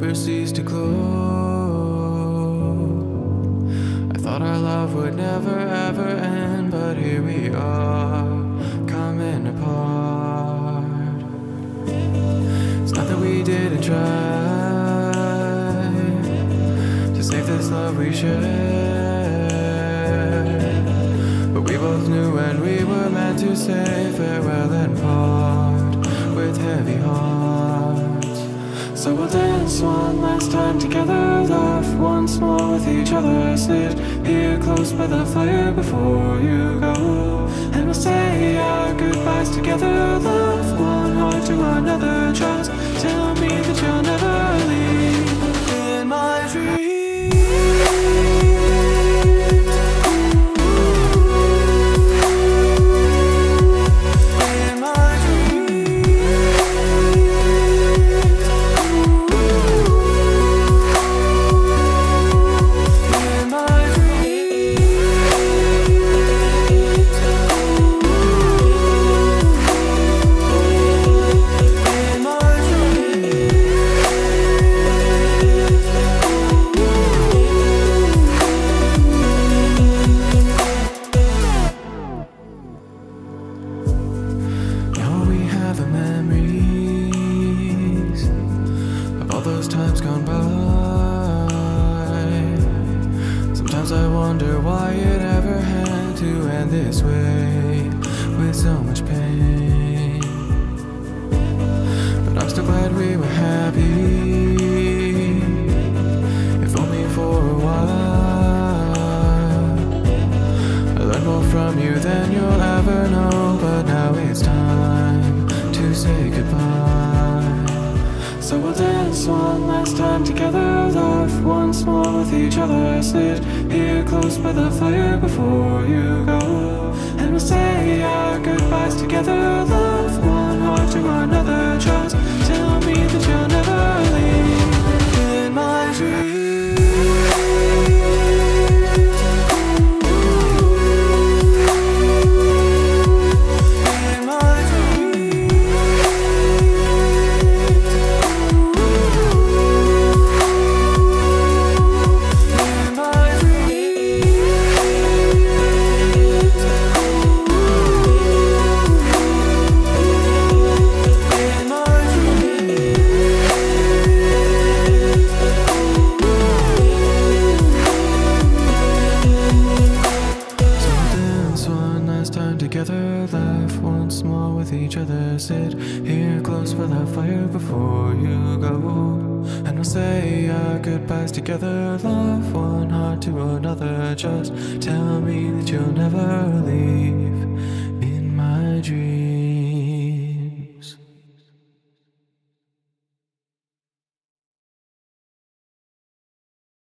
never cease to glow. I thought our love would never ever end, but here we are, coming apart. It's not that we didn't try to save this love we shared, but we both knew when we were meant to say farewell and part with heavy hearts. So we'll dance one last time together, laugh once more with each other. Sit here close by the fire before you go, and we'll say our goodbyes together. Laugh one heart to another. Just tell me that you'll never times gone by. Sometimes I wonder why it ever had to end this way with so much pain. But I'm still glad we were happy, if only for a while. I learned more from you than you'll ever know, but now it's time to say goodbye. So we'll dance one last time together, laugh once more with each other. Sit here close by the fire before you go, together, laugh once more with each other. Sit here close by the fire before you go. And we'll say our goodbyes together, laugh one heart to another. Just tell me that you'll never leave in my dreams.